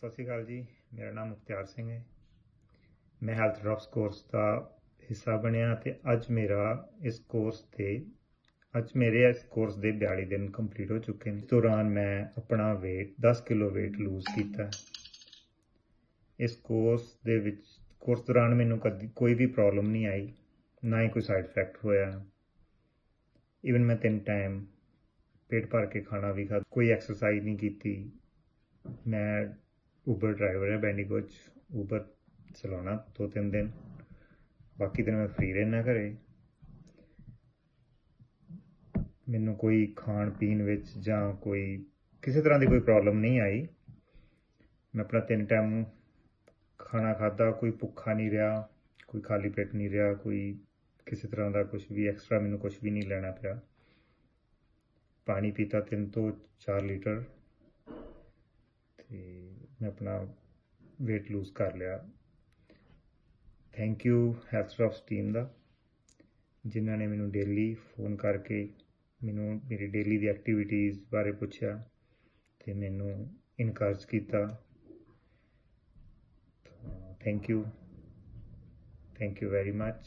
ਸਤਿ ਸ਼੍ਰੀ ਅਕਾਲ ਜੀ। ਮੇਰਾ ਨਾਮ ਮੁਖਤਿਆਰ ਸਿੰਘ ਹੈ। ਮੈਂ ਹੈਲਥ ਡ੍ਰੌਪਸ ਕੋਰਸ ਦਾ ਹਿੱਸਾ ਬਣਿਆ ਤੇ ਅੱਜ ਮੇਰਾ ਇਸ ਕੋਰਸ ਤੇ ਅੱਜ ਮੇਰੇ ਇਸ ਕੋਰਸ ਦੇ 42 ਦਿਨ ਕੰਪਲੀਟ ਹੋ ਚੁੱਕੇ ਨੇ। ਇਸ ਦੌਰਾਨ ਮੈਂ ਆਪਣਾ weight 10 ਕਿਲੋ weight ਲੂਜ਼ ਕੀਤਾ। ਇਸ ਕੋਰਸ ਦੇ ਵਿੱਚ, ਕੋਰਸ ਦੌਰਾਨ ਮੈਨੂੰ ਕਦੀ ਕੋਈ ਵੀ ਪ੍ਰੋਬਲਮ ਨਹੀਂ ਆਈ, ਨਾ ਹੀ ਕੋਈ ਸਾਈਡ ਇਫੈਕਟ ਹੋਇਆ। ਇਵਨ ਮੈਂ ਤਿੰਨ ਟਾਈਮ ਪੇਟ ਭਰ ਕੇ ਖਾਣਾ ਵੀ ਖਾ, ਕੋਈ ਐਕਸਰਸਾਈਜ਼ ਨਹੀਂ ਕੀਤੀ। ਮੈਂ ਉਬਰ ਡਰਾਈਵਰ ਹੈ ਬੈਂਡੀਗੋ 'ਚ ਉਬਰ ਚਲਾਉਣਾ ਦੋ ਤਿੰਨ ਦਿਨ। ਬਾਕੀ ਦਿਨ ਮੈਂ ਫ੍ਰੀ ਰਹਿਣਾ ਘਰੇ। ਮੈਨੂੰ ਕੋਈ ਖਾਣ ਪੀਣ ਵਿੱਚ ਜਾਂ ਕੋਈ ਕਿਸੇ ਤਰ੍ਹਾਂ ਦੀ ਕੋਈ ਪ੍ਰੋਬਲਮ ਨਹੀਂ ਆਈ। ਮੈਂ ਆਪਣਾ ਤਿੰਨ ਟਾਈਮ ਖਾਣਾ ਖਾਦਾ ਕੋਈ ਭੁੱਖਾ ਨਹੀਂ ਰਿਹਾ, ਕੋਈ ਖਾਲੀ ਪੇਟ ਨਹੀਂ ਰਿਹਾ, ਕੋਈ ਕਿਸੇ ਤਰ੍ਹਾਂ ਦਾ ਕੁਝ ਵੀ ਐਕਸਟਰਾ ਮੈਨੂੰ ਕੁਝ ਵੀ ਨਹੀਂ ਲੈਣਾ ਪਿਆ। ਪਾਣੀ ਪੀਤਾ 3 ਤੋਂ 4 ਲੀਟਰ। ਤੇ ਮੈਂ ਆਪਣਾ weight ਲੂਜ਼ ਕਰ ਲਿਆ। ਥੈਂਕ ਯੂ ਹੈਲਥ ਟੀਮ ਦਾ, ਜਿਨ੍ਹਾਂ ਨੇ ਮੈਨੂੰ ਡੇਲੀ ਫੋਨ ਕਰਕੇ ਮੈਨੂੰ ਮੇਰੀ ਡੇਲੀ ਦੀ ਐਕਟੀਵਿਟੀਜ਼ ਬਾਰੇ ਪੁੱਛਿਆ ਤੇ ਮੈਨੂੰ ਇਨਕਰੇਜ ਕੀਤਾ। Thank you thank you very much